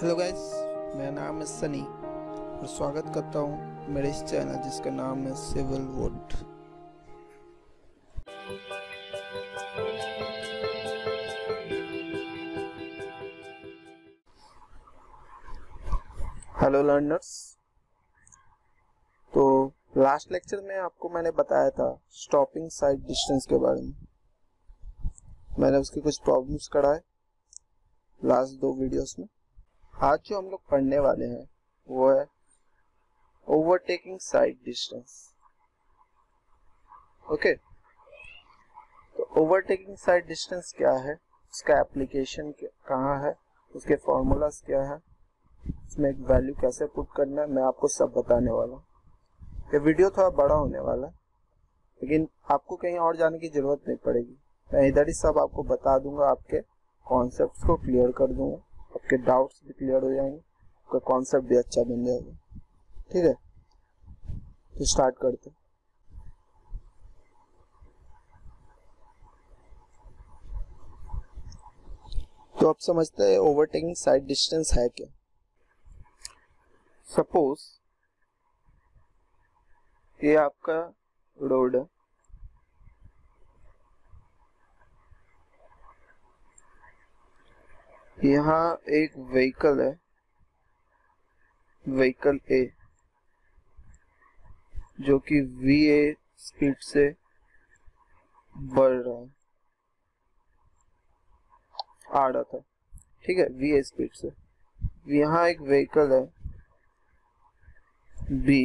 Hello guys मेरा नाम है सनी और स्वागत करता हूँ मेरे इस चैनल जिसका नाम है सिविल वुड हेलो लर्नर्स तो लास्ट लेक्चर में आपको मैंने बताया था स्टॉपिंग साइड डिस्टेंस के बारे में। मैंने उसके कुछ प्रॉब्लम्स कराए लास्ट दो वीडियोस में। आज जो हम लोग पढ़ने वाले हैं, वो है ओवरटेकिंग साइड डिस्टेंस ओके तो ओवरटेकिंग साइड डिस्टेंस क्या है? उसका एप्लीकेशन कहाँ है? उसके फॉर्मूलाज क्या है? उसमें एक वैल्यू कैसे पुट करना है, मैं आपको सब बताने वाला हूँ। ये वीडियो थोड़ा बड़ा होने वाला है, लेकिन आपको कहीं और जाने की ज़रूरत नहीं पड़ेगी। मैं इधर ही सब आपको बता दूँगा, आपके कॉन्सेप्ट को क्लियर कर दूँगा। आपके डाउट्स भी क्लियर हो जाएँगे, आपका कॉन्सेप्ट भी अच्छा बन जाएगा। ठीक है? तो स्टार्ट करते तो आप समझते हैं ओवरटेकिंग साइड डिस्टेंस है क्या? सपोज़ ये आपका रोड है। यहाँ एक व्हीकल है। व्हीकल ए जो कि वी ए स्पीड से बढ़ रहा है। आ रहा था। ठीक है वी ए स्पीड से। यहाँ एक व्हीकल है। बी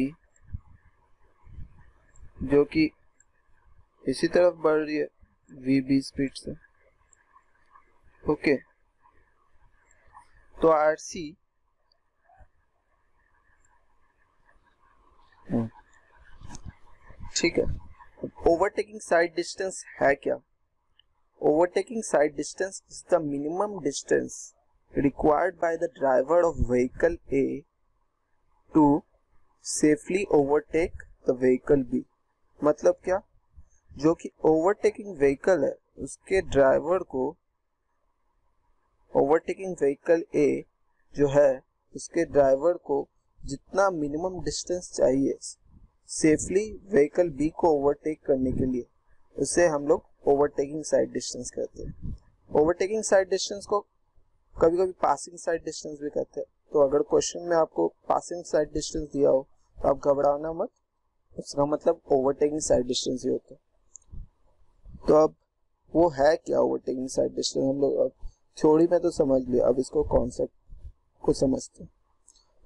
जो कि इसी तरफ़ बढ़ रही है। वी बी स्पीड से। Okay okay. तो आर सी ठीक है। ओवरटेकिंग साइड डिस्टेंस है क्या? Overtaking side distance is the minimum distance required by the driver of vehicle A to safely overtake the vehicle B मतलब क्या? जो कि ओवरटेकिंग व्हीकल है उसके ड्राइवर को ओवरटेकिंग व्हीकल ए जो है, उसके ड्राइवर को जितना मिनिमम डिस्टेंस चाहिए सेफली व्हीकल बी को ओवरटेक करने के लिए, उसे हम लोग ओवरटेकिंग साइड डिस्टेंस कहते हैं। ओवरटेकिंग साइड डिस्टेंस को कभी कभी पासिंग साइड डिस्टेंस भी कहते हैं। तो अगर क्वेश्चन में आपको पासिंग साइड डिस्टेंस दिया हो तो आप घबराना मत। उसका मतलब ओवरटेकिंग साइड डिस्टेंस ही होता है। तो अब वो है क्या ओवरटेकिंग साइड डिस्टेंस? हम लोग अब थ्योरी में तो समझ लिया, अब इसको कॉन्सेप्ट को समझते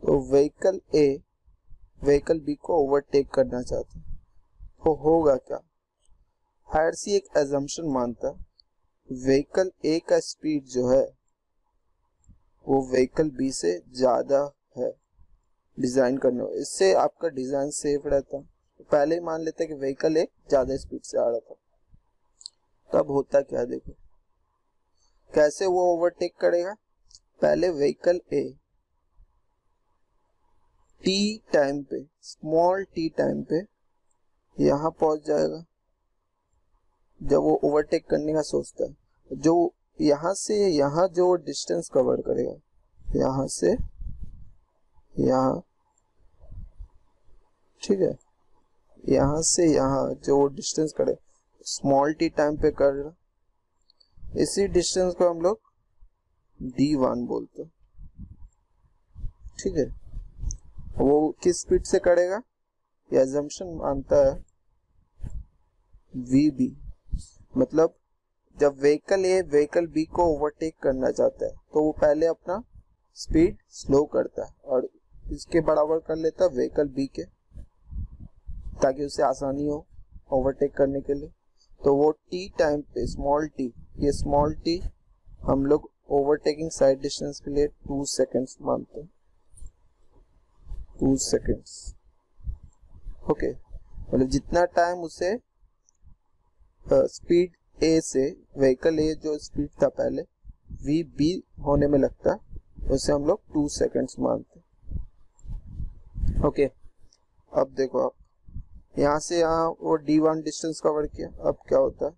तो व्हीकल ए व्हीकल बी को ओवरटेक करना चाहते तो होगा क्या? आरसी एक एजम्पन मानता व्हीकल ए का स्पीड जो है, वो व्हीकल बी से ज़्यादा है। डिज़ाइन करने में। इससे आपका डिज़ाइन सेफ़ रहता पहले ही मान लेते कि व्हीकल ए ज़्यादा स्पीड से आ रहा था। तब होता क्या देखो। कैसे वो ओवरटेक करेगा? पहले व्हीकल ए टी टाइम पे स्मॉल टी टाइम पे यहाँ पहुँच जाएगा। जब वो ओवरटेक करने का सोचता है। जो यहाँ से, यहाँ जो डिस्टेंस कवर करेगा, यहाँ से, यहाँ, ठीक है? यहाँ से यहाँ जो डिस्टेंस करे स्मॉल टी टाइम पे कर रहा। इसी डिस्टेंस को हम लोग डी वन बोलते ठीक है? वो किस स्पीड से करेगा? ये एजम्पन मानता है वी बी मतलब जब व्हीकल ए व्हीकल बी को ओवरटेक करना चाहता है तो वो पहले अपना स्पीड स्लो करता है और इसके बराबर कर लेता है व्हीकल बी के, ताकि उसे आसानी हो ओवरटेक करने के लिए। तो वो टी टाइम पे स्मॉल टी ये स्मॉल टी हम लोग ओवरटेकिंग साइड डिस्टेंस के लिए टू सेकेंड्स मानते हैं। टू सेकेंड्स ओके मतलब जितना टाइम उसे स्पीड uh, ए से व्हीकल ए जो स्पीड था पहले वी बी होने में लगता उसे हम लोग टू सेकेंड्स मानते हैं। ओके अब देखो आप। यहाँ से यहाँ वो डी वन डिस्टेंस कवर किया अब क्या होता? है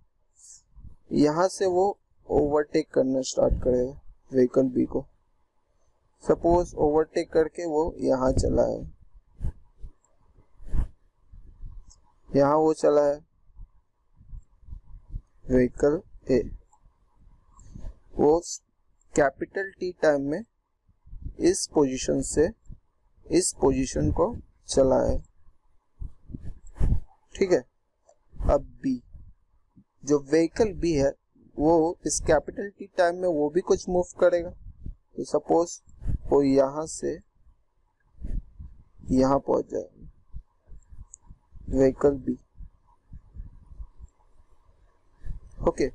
यहाँ से वो ओवरटेक करना स्टार्ट करेगा व्हीकल बी को। सपोज़ ओवरटेक करके वो यहाँ चला है। यहाँ वो चला है। व्हीकल ए वो कैपिटल टी टाइम में इस पोजीशन से इस पोजीशन को चला है। ठीक है? अब बी जो व्हीकल बी है, वो इस कैपिटल टी टाइम में वो भी कुछ मूव करेगा। तो सपोज़ वो यहाँ से यहाँ पहुँच जाएगा। व्हीकल बी ओके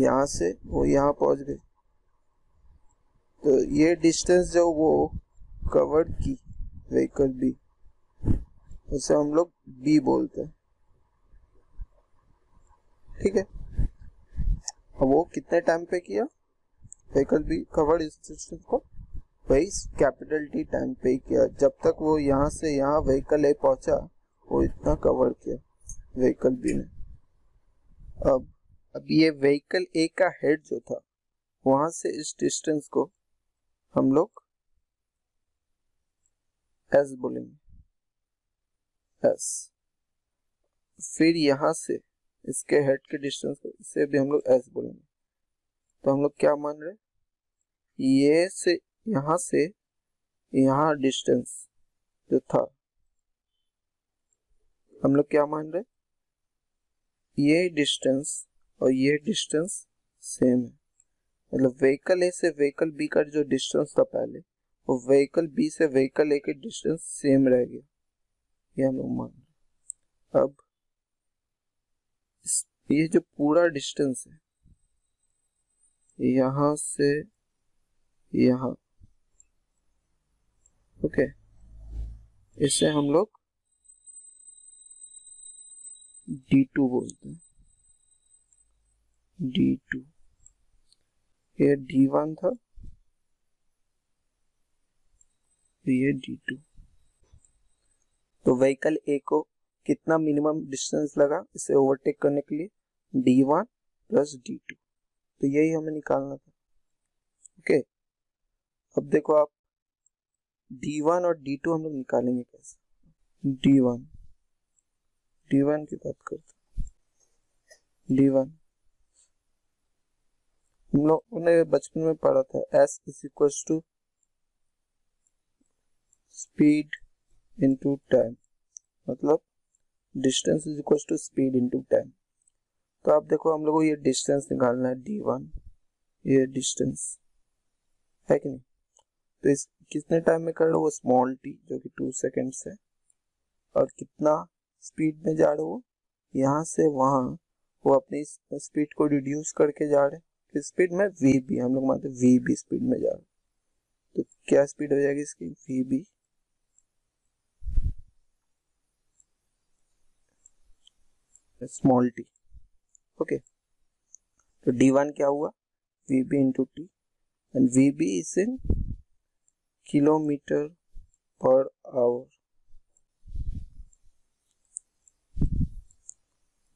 यहाँ से वो यहाँ पहुँच गए तो ये डिस्टेंस जो वो कवर की व्हीकल बी उसे हम लोग बी बोलते हैं। ठीक है? अब वो कितने टाइम पे किया? व्हीकल बी कवर्ड इस डिस्टेंस को। वही कैपिटल टी टाइम पे किया। जब तक वो यहाँ से यहाँ व्हीकल ए पहुँचा, वो इतना कवर किया व्हीकल बी ने। अब अब ये व्हीकल ए का हेड जो था, वहाँ से इस डिस्टेंस को हम लोग एस बोलेंगे। एस फिर यहाँ से, इसके हेड के डिस्टेंस को, इसे भी हम लोग एस बोलेंगे। तो हम लोग क्या मान रहे ये से, यहाँ से, यहाँ डिस्टेंस जो था, हम लोग क्या मान रहे ये डिस्टेंस और ये डिस्टेंस सेम है। मतलब व्हीकल ए से व्हीकल बी का जो डिस्टेंस था पहले वो व्हीकल बी से व्हीकल ए के डिस्टेंस सेम रह गया। ये हम लोग मान अब ये जो पूरा डिस्टेंस है, यहाँ से यहाँ। ओके इसे हम लोग D2 बोलते हैं। D2 ये D1 था ये D2 तो व्हीकल ए को कितना मिनिमम डिस्टेंस लगा, इसे ओवरटेक करने के लिए D one plus D two तो यही हमें निकालना था। ओके अब देखो आप डी वन और डी टू हम लोग निकालेंगे कैसे? D1 D1 की बात करते डी वन हम लोग ने बचपन में पढ़ा था S is equal to speed into time मतलब distance is equal to speed into time तो आप देखो, हम लोग को ये डिस्टेंस निकालना है डी वन ये डिस्टेंस है कि नहीं? तो इस, कितने टाइम में कर रहे हो वो स्मॉल टी जो कि टू सेकेंड्स है? और कितना स्पीड में जा रहे हो यहाँ से वहाँ वो अपनी स्पीड को रिड्यूस करके जा रहे किस स्पीड में वी बी हम लोग मानते वी बी स्पीड में जा रहे तो क्या स्पीड हो जाएगी इसकी? V B small T okay तो डी वन क्या हुआ? V B into T and V B is in kilometre per hour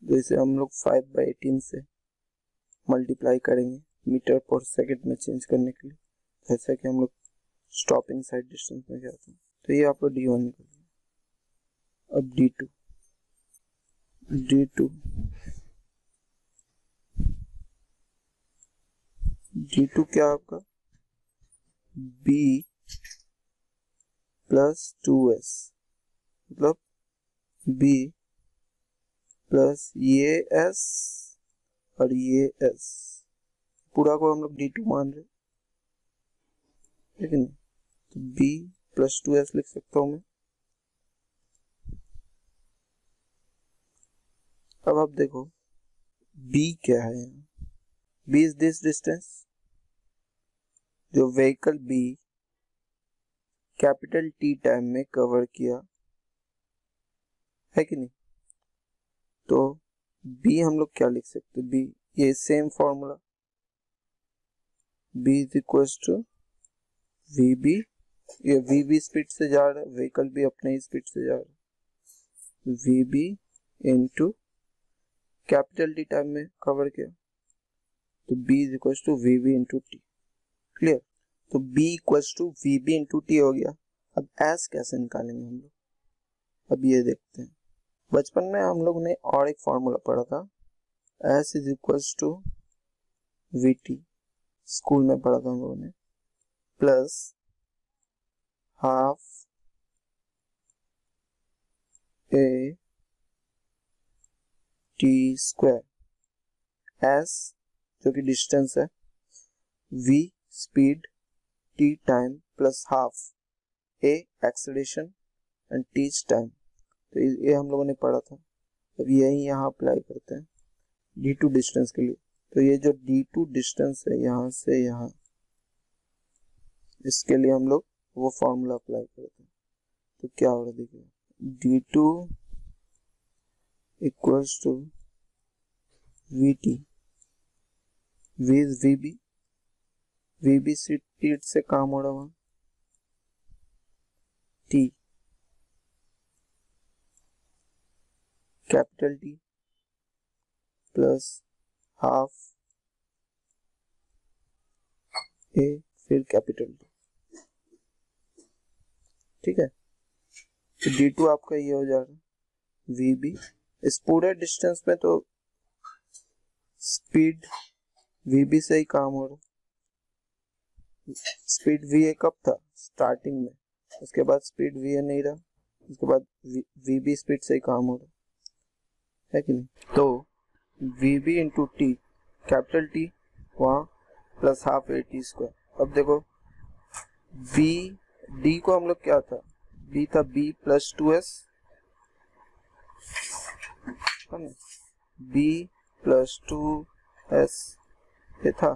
तो हम लोग फाइव बाई एटीन से मल्टीप्लाई करेंगे मीटर पर सेकंड में चेंज करने के लिए। जैसा कि हम लोग स्टॉपिंग साइड डिस्टेंस में जाते हैं। तो ये आपको डी वन निकल अब D two D two D two क्या आपका? बी प्लस टू एस मतलब बी प्लस ये एस और ये एस पूरा को हम लोग डी टू मान रहे ठीक है ना? तो बी प्लस टू एस लिख सकता हूँ मैं। अब आप देखो बी क्या है? यहाँ बी इज़ दिस डिस्टेंस जो vehicle B capital T time में कवर किया, है कि नहीं? तो बी हम लोग क्या लिख सकते बी ये same formula B is equal to V B ये वी बी स्पीड से जा रहा है व्हीकल भी अपने ही स्पीड से जा रहा है। V B into capital D time में कवर किया। तो B is equal to V B into T clear तो b equal to V B into T हो गया। अब एस कैसे निकालेंगे हम लोग? अब ये देखते हैं। बचपन में हम लोग ने और एक फॉर्मूला पढ़ा था। S is equal to V T school में पढ़ा था हम लोगों ने। Plus half A T square. S जो कि डिस्टेंस है, v speed t time plus half a acceleration and t time तो ये हम लोगों ने पढ़ा था। अब यही यहाँ अप्लाई करते हैं। D टू डिस्टेंस के लिए। तो ये जो डी टू डिस्टेंस है, यहाँ से यहाँ, इसके लिए हम लोग वो फॉर्मूला अप्लाई करते हैं। तो क्या हो रहा है देखिए। D two T V is V B V B C T से काम हो रहा T capital T plus half A फिर कैपिटल टी ठीक है? तो डी टू आपका ये हो जा जाएगा वी बी इस पूरे डिस्टेंस में तो स्पीड वी बी से ही काम हो रहा स्पीड वी ए कब था? स्टार्टिंग में। उसके बाद स्पीड वी ए नहीं रहा। उसके बाद वी बी स्पीड से ही काम हो रहा है। कि नहीं? तो V B into T capital T वहाँ plus half A T square अब देखो बी डी को हम लोग क्या था? बी था B plus two S B plus two S ये था।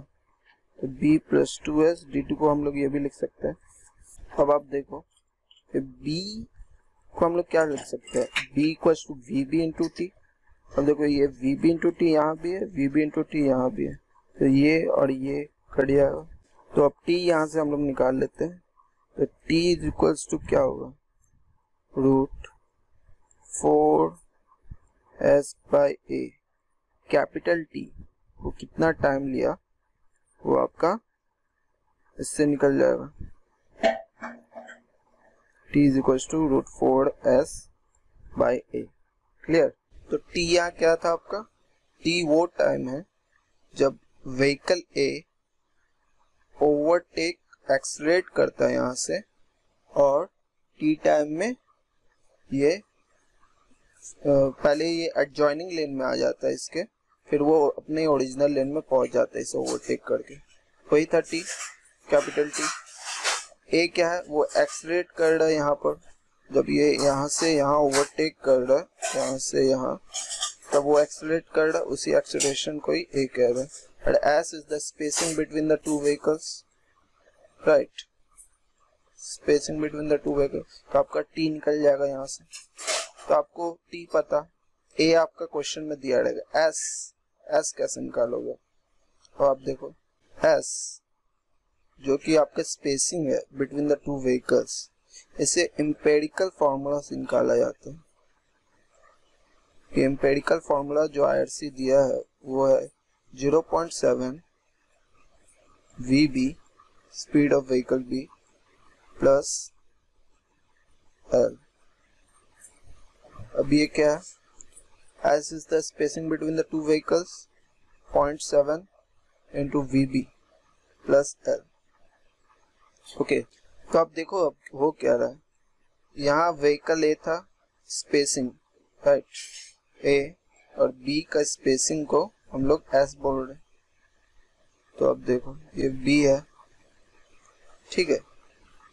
तो B plus two S D two को हम लोग ये भी लिख सकते हैं। अब आप देखो बी को हम लोग क्या लिख सकते हैं? B equal to V B into T अब देखो, ये वी बी इंटू टी यहाँ भी है वी बी इंटू टी यहाँ भी है। तो ये और ये कट जाएगा तो अब टी यहाँ से हम लोग निकाल लेते हैं। तो t इज़ इक्वल्स टू क्या होगा? Root four S by A capital T वो कितना टाइम लिया? वो आपका इससे निकल जाएगा। T is equals to root four S by A clear तो टी यहाँ क्या था आपका? टी वो टाइम है जब व्हीकल ए ओवरटेक एक्सलेट करता है यहाँ से और टी टाइम में ये पहले ये एडजॉइनिंग लेन में आ जाता है इसके, फिर वो अपने ओरिजिनल लेन में पहुँच जाता है इसे ओवरटेक करके। वही था टी कैपिटल टी ए क्या है? वो एक्सलेट कर रहा है यहाँ पर। जब ये यहाँ से यहाँ ओवरटेक कर रहा है, यहाँ से यहाँ, तब वो एक्सलेट कर रहा है, उसी एक्सलेशन को ही ए कह रहा है। S is the spacing between the two vehicles right spacing between the two vehicle तो आपका टी निकल जाएगा यहाँ से। तो आपको टी पता ए आपका क्वेश्चन में दिया रहेगा। एस एस कैसे निकालोगे? तो आप देखो एस जो कि आपका स्पेसिंग है बिटवीन द टू व्हीकल्स इसे इम्पेरिकल फॉर्मूला से निकाला जाता है। इम्पेरिकल फॉर्मूला जो आईआरसी दिया है, वो है 0.7 V B speed of vehicle B plus L अब ये क्या है? As is the spacing between the two seven 0.7 V B plus L okay तो आप देखो अब हो क्या रहा है। यहाँ व्हीकल ए था स्पेसिंग राइट ए और बी का स्पेसिंग को हम लोग एस बोल रहे तो अब देखो, ये बी है। ठीक है,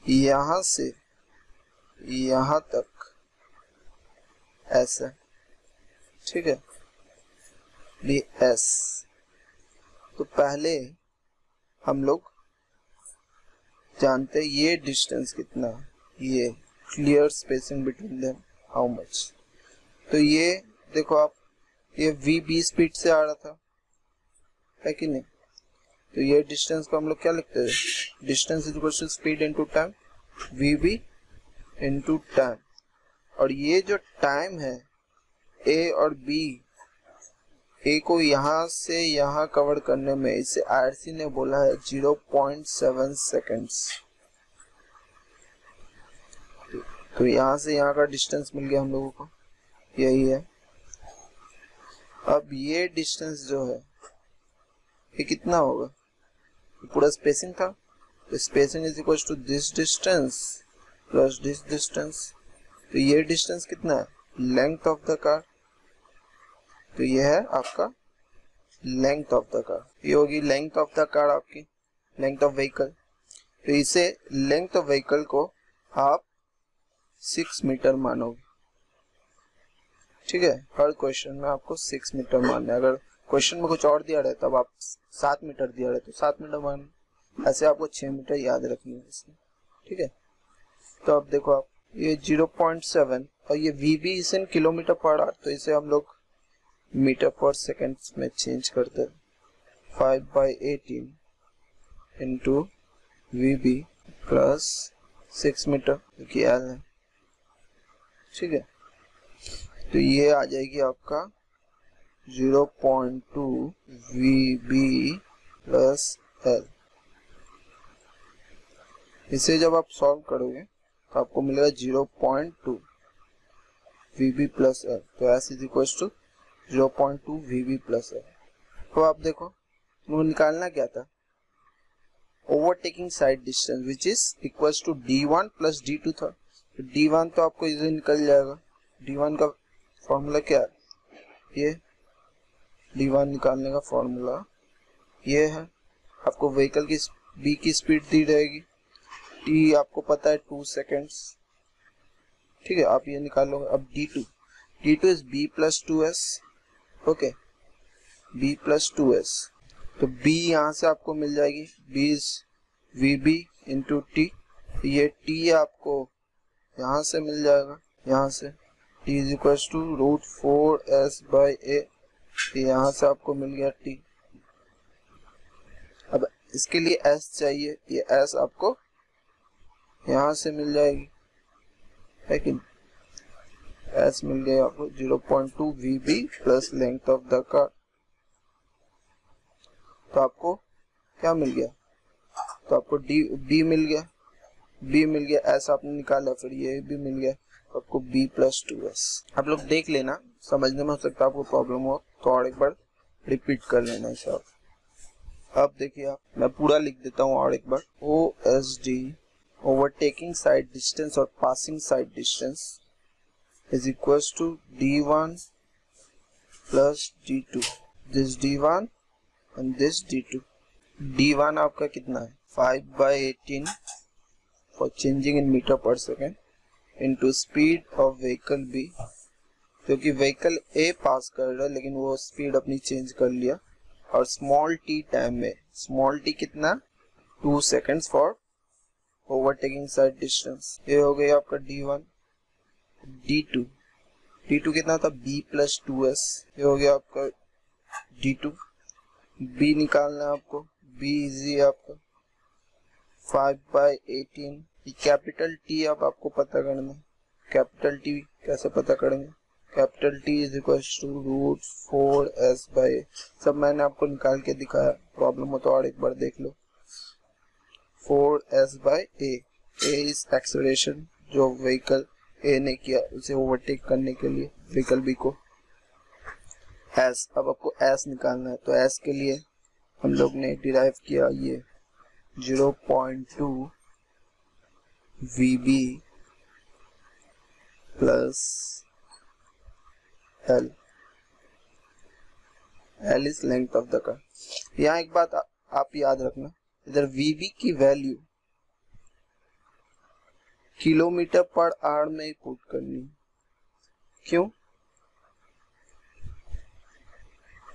यहाँ से, यहाँ तक। ऐसा ठीक है? बी एस तो पहले हम लोग जानते हैं ये डिस्टेंस कितना ये clear spacing between them how much तो ये देखो आप, ये वी बी स्पीड से आ रहा था, है कि नहीं? तो ये डिस्टेंस को हम लोग क्या लिखते हैं? Distance is speed into time V B into time और ये जो टाइम है ए और बी ए को यहाँ से यहाँ कवर करने में, इसे आरसी ने बोला है 0.7 सेकेंड्स तो यहाँ से यहाँ का डिस्टेंस मिल गया हम लोगों को। यही है। अब ये डिस्टेंस जो है, ये कितना होगा? पूरा स्पेसिंग था। Spacing is equal to this distance plus this distance तो ये डिस्टेंस कितना है? लेंथ ऑफ़ द कार तो ये है आपका लेंथ ऑफ़ द कार ये होगी लेंथ ऑफ़ द कार आपकी लेंथ ऑफ़ व्हीकल तो इसे लेंथ ऑफ़ व्हीकल को आप सिक्स मीटर मानोगे। ठीक है? हर क्वेश्चन में आपको सिक्स मीटर मानना है। अगर क्वेश्चन में कुछ और दिया रहे, तब आप सात मीटर दिया रहे तो सात मीटर मान। ऐसे आपको छह मीटर याद रखनी है इसमें। ठीक है? तो अब देखो आप ये ज़ीरो पॉइंट सेवन और ये V B is kilometre per hour तो इसे हम लोग मीटर पर सेकेंड में चेंज करते हैं। Five by eighteen into V B plus six metre क्योंकि एल है। ठीक है? तो ये आ जाएगी आपका zero point two V B plus L इसे जब आप सॉल्व करोगे तो आपको मिलेगा zero point two V B plus L तो S is equal to zero point two V B plus है तो आप देखो, वो निकालना क्या था? Overtaking side distance which is equal to D one plus D two था। डी वन तो आपको इधर निकल जाएगा। डी वन का फॉर्मूला क्या है? ये डी वन निकालने का फॉर्मूला ये है। आपको व्हीकल की बी की स्पीड दी रहेगी टी आपको पता है टू सेकेंड्स ठीक है, आप ये निकाल लोगे अब D two D two is B plus two S okay B plus two S तो बी यहाँ से आपको मिल जाएगी। B is V B into T ये टी आपको यहाँ से मिल जाएगा, यहाँ से। T is equal to root four S by A यहाँ से आपको मिल गया टी अब इसके लिए एस चाहिए। ये एस आपको यहाँ से मिल जाएगी। है कि एस मिल गया आपको zero point two V B plus length of the car तो आपको क्या मिल गया? तो आपको डी बी मिल गया। बी मिल गया एस आपने निकाला, फिर ये भी मिल गया। तो आपको बी प्लस टू एस आप लोग देख लेना, समझने में हो सकता है आपको प्रॉब्लम हो तो और एक बार रिपीट कर लेना इसे आप। अब देखिए आप, मैं पूरा लिख देता हूँ और एक बार। O S D overtaking side distance और passing side distance is equals to d1 D d2 this d1 and this d2 d1 आपका कितना है? 5 by 18 for changing in meter per second into speed of vehicle B. क्योंकि vehicle A pass कर रहा है, लेकिन वो स्पीड अपनी चेंज कर लिया। और स्मॉल टी टाइम में स्मॉल टी कितना? Two seconds for overtaking side distance ये हो गया आपका D one D two D two कितना था? बी प्लस टू एस ये हो गया आपका डी टू बी निकालना है आपको. बी इजी है आपका. Five by eighteen capital T आप आपको पता करना कैपिटल टी कैसे पता करेंगे? Capital T is equal to root four S by सब मैंने आपको निकाल के दिखाया. प्रॉब्लम हो तो और एक बार देख लो. Four S by A. A is acceleration जो व्हीकल ए ने किया उसे ओवरटेक करने के लिए व्हीकल बी को। एस अब आपको एस निकालना है तो एस के लिए हम लोग ने डिराइव किया ये zero point two V B plus L L is length of the car यहाँ एक बात आ, आप याद रखना इधर वी बी की वैल्यू किलोमीटर पर आर में पुट करनी। क्यों?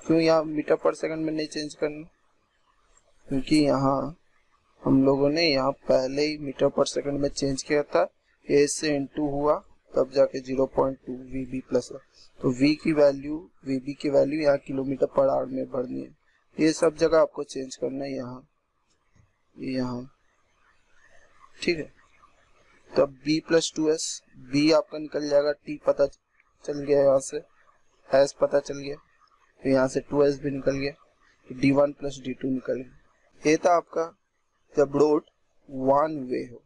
क्यों यहाँ मीटर पर सेकंड में नहीं चेंज करना? क्योंकि यहाँ हम लोगों ने यहाँ पहले ही मीटर पर सेकंड में चेंज किया था। ए से इंटू हुआ, तब जाके 0.2 वी बी प्लस है। तो v की वैल्यू वी बी की वैल्यू यहाँ किलोमीटर पर आवर में भरनी है। ये सब जगह आपको चेंज करना है यहाँ। यहाँ। ठीक है? तो अब b plus two S B आपका निकल जाएगा, t पता चल गया यहाँ से एस पता चल गया तो यहाँ से टू एस भी निकल गया तो D one plus D two निकल गया। ये था आपका जब रोड वन वे हो।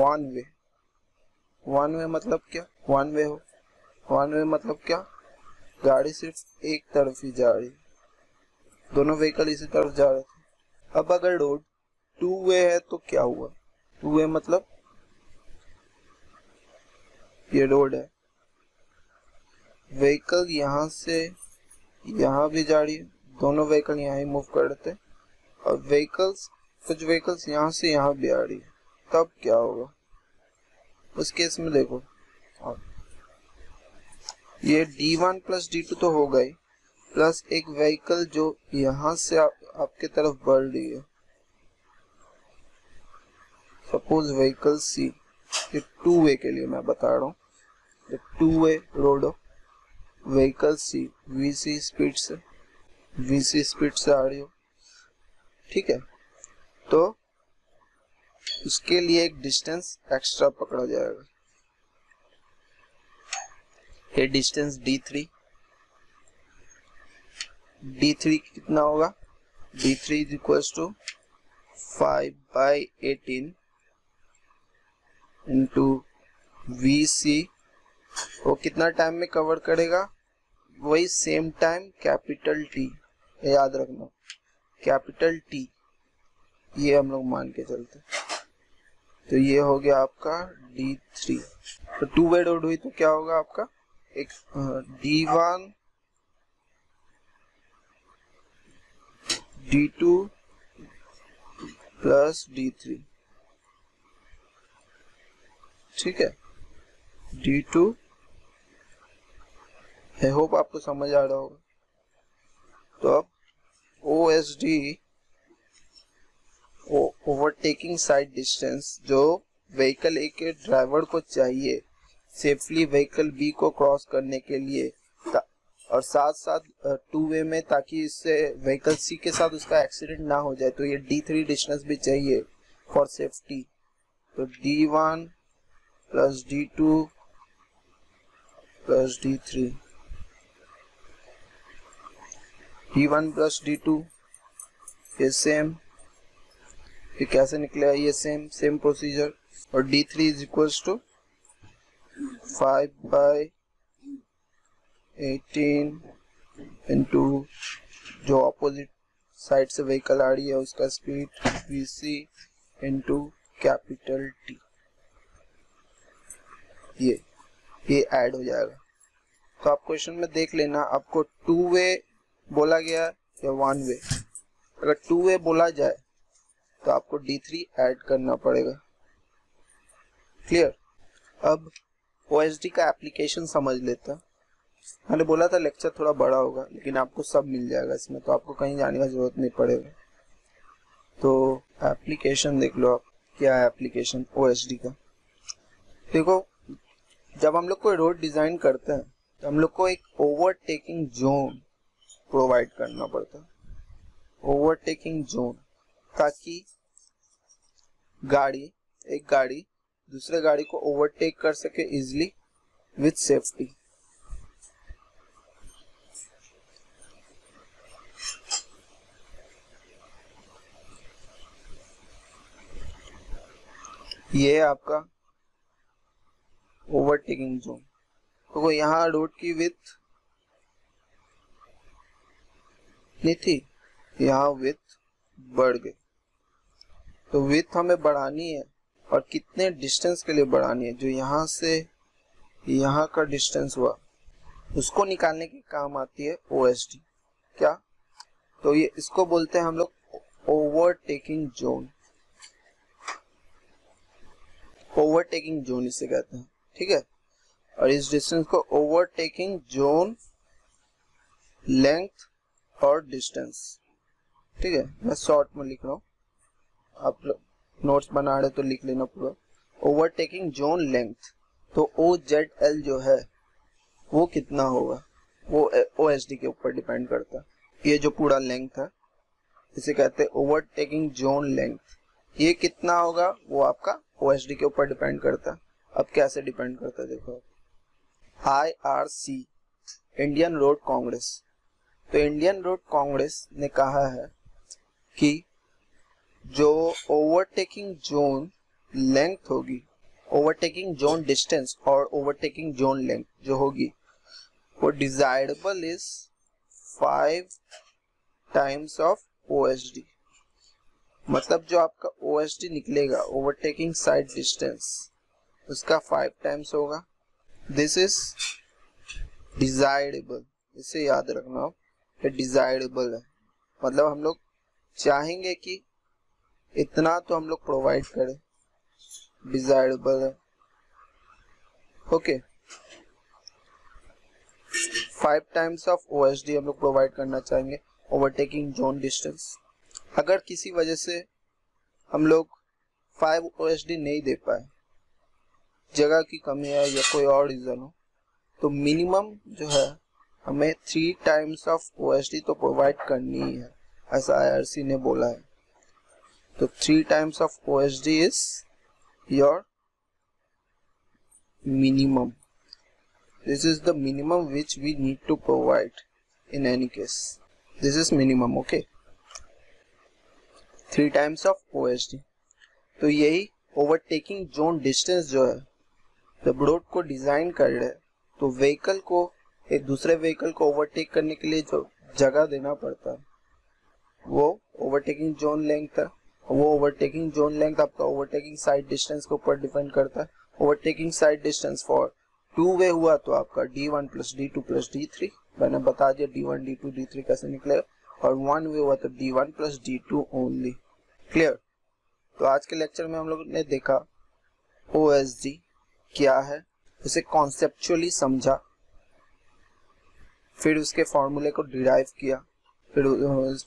वन वे वन वे मतलब क्या? वन वे हो। वन वे मतलब क्या? गाड़ी सिर्फ़ एक तरफ़ ही जा रही दोनों व्हीकल इसी तरफ़ जा रहे थे। अब अगर रोड टू वे है तो क्या हुआ? टू वे मतलब ये रोड है। व्हीकल यहाँ से यहाँ भी जा रही है। दोनों व्हीकल यहाँ ही मूव कर रहे थे और व्हीकल्स कुछ व्हीकल्स यहाँ से यहाँ भी आ रही है। तब क्या होगा? उस केस में देखो। ये D1 प्लस डी तो हो गई प्लस एक व्हीकल जो यहाँ से आप, आपके तरफ़ बढ़ रही है। सपोज़ व्हीकल सी ये टू वे के लिए मैं बता रहा हूँ। Two way road vehicle C V C speed से वी सी स्पीड से आ रही हो। ठीक है? तो उसके लिए एक डिस्टेंस एक्स्ट्रा पकड़ा जाएगा। ये distance D three D three कितना होगा? D three is equal to five by eighteen into V C वो कितना टाइम में कवर करेगा? वही सेम टाइम कैपिटल टी याद रखना। कैपिटल टी ये हम लोग मान के चलते तो ये हो गया आपका डी थ्री तो टू वे रोड हुई तो क्या होगा आपका? एक D one D two plus D three ठीक है? डी टू आई होप आपको समझ आ रहा होगा। तो अब O S D overtaking side distance जो व्हीकल ए के ड्राइवर को चाहिए सेफली व्हीकल बी को क्रॉस करने के लिए और साथ साथ टू वे में ताकि इससे व्हीकल सी के साथ उसका एक्सीडेंट ना हो जाए तो ये डी थ्री डिस्टेंस भी चाहिए फॉर सेफ्टी तो D one plus D two plus D three D one plus D two ये सेम ये कैसे निकलेगा ये सेम सेम प्रोसीजर और D three is equals to five by eighteen into जो अपोजिट साइड से व्हीकल आ रही है, उसका speed V C into capital T ये ये ऐड हो जाएगा। तो आप क्वेश्चन में देख लेना, आपको टू वे बोला गया या वन वे अगर टू वे बोला जाए तो आपको डी थ्री ऐड करना पड़ेगा। क्लियर अब ओ का एप्लीकेशन समझ लेता मैंने बोला था लेक्चर थोड़ा बड़ा होगा, लेकिन आपको सब मिल जाएगा इसमें तो आपको कहीं जाने का ज़रूरत नहीं पड़ेगा। तो एप्लीकेशन देख लो आप, क्या है एप्लीकेशन ओ का। देखो, जब हम लोग कोई रोड डिज़ाइन करते हैं तो हम लोग को एक ओवरटेकिंग जोन प्रोवाइड करना पड़ता है। ओवरटेकिंग जोन ताकि गाड़ी, एक गाड़ी, दूसरे गाड़ी को ओवरटेक कर सके इजिली विथ सेफ्टी ये है आपका ओवरटेकिंग जोन तो यहाँ रोड की विथ नहीं थी, यहाँ विथ बढ़ गई। तो विथ हमें बढ़ानी है और कितने डिस्टेंस के लिए बढ़ानी है? जो यहाँ से यहाँ का डिस्टेंस हुआ, उसको निकालने के काम आती है ओएसडी क्या? तो ये, इसको बोलते हैं हम लोग ओवरटेकिंग जोन ओवरटेकिंग जोन इसे कहते हैं, ठीक है? और इस डिस्टेंस को ओवरटेकिंग जोन लेंथ और डिस्टेंस ठीक है? मैं शॉर्ट में लिख रहा हूँ। आप नोट्स बना रहे तो लिख लेना पूरा। ओवरटेकिंग जोन लेंथ तो ओ जेड एल जो है, वो कितना होगा? वो ओ एस डी के ऊपर डिपेंड करता है। ये जो पूरा लेंथ है, इसे कहते हैं ओवरटेकिंग जोन लेंथ ये कितना होगा? वो आपका ओ एस डी के ऊपर डिपेंड करता। है अब कैसे डिपेंड करता है देखो I R C Indian Road Congress तो इंडियन रोड कांग्रेस ने कहा है कि जो ओवरटेकिंग जोन लेंथ होगी ओवरटेकिंग जोन डिस्टेंस और ओवरटेकिंग जोन लेंथ जो होगी, वो desirable is five times of O मतलब जो आपका ओएसडी निकलेगा ओवरटेकिंग साइड डिस्टेंस उसका फाइव टाइम्स होगा। दिस इज़ डिजायरेबल इसे याद रखना ये डिजायरेबल है। मतलब हम लोग चाहेंगे कि इतना तो हम लोग प्रोवाइड करें। डिजायरेबल है। Okay five times of OSD हम लोग प्रोवाइड करना चाहेंगे। ओवरटेकिंग जोन डिस्टेंस अगर किसी वजह से हम लोग फाइव ओ नहीं दे पाए, जगह की कमी है या कोई और रीज़न हो तो मिनिमम जो है, हमें थ्री टाइम्स ऑफ़ ओएसडी तो प्रोवाइड करनी ही है ऐसा आई ने बोला है। तो three times of OSD is your minimum. This is the minimum which we need to provide in any case. This is minimum, okay? Three times of O तो यही ओवरटेकिंग जोन डिस्टेंस जो है जब रोड को design कर रहे तो vehicle को एक दूसरे व्हीकल को ओवरटेक करने के लिए जो जगह देना पड़ता है, वो ओवरटेकिंग जोन लेंथ है। वो ओवरटेकिंग जोन लेंथ आपका ओवरटेकिंग साइड डिस्टेंस के ऊपर डिपेंड करता है। Overtaking side distance for two way हुआ तो आपका D one plus D two plus D three मैंने बता दिया D one D two D three कैसे निकलेगा। और वन वे हुआ तो D one plus D two only clear तो आज के लेक्चर में हम लोग ने देखा ओ एस डी क्या है, उसे कॉन्सेप्चुअली समझा, फिर उसके फॉर्मूले को डिराइव किया, फिर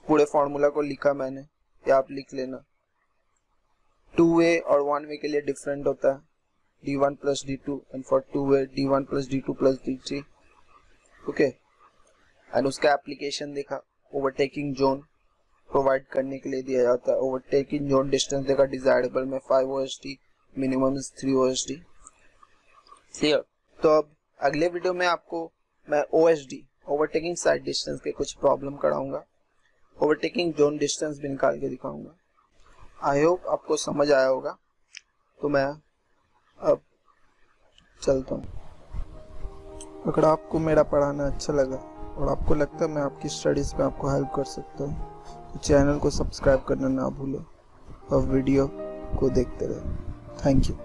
पूरे फॉर्मूला को लिखा मैंने, या आप लिख लेना। टू वे और वन वे के लिए डिफरेंट होता है। D one plus D two and for two way D one plus D two plus D three okay and उसका एप्लीकेशन देखा। ओवरटेकिंग जोन प्रोवाइड करने के लिए दिया जाता है। ओवरटेकिंग जोन डिस्टेंस देखा डिजायरेबल में five O S T minimum three O S T clear तो अब अगले वीडियो में आपको मैं O S D overtaking side distance के कुछ प्रॉब्लम कराऊँगा। ओवरटेकिंग जोन डिस्टेंस भी निकाल के दिखाऊँगा। आई होप आपको समझ आया होगा। तो मैं अब चलता हूँ। अगर आपको मेरा पढ़ाना अच्छा लगा और आपको लगता है मैं आपकी स्टडीज़ में आपको हेल्प कर सकता हूँ तो चैनल को सब्सक्राइब करना ना भूलें और वीडियो को देखते रहें। Thank you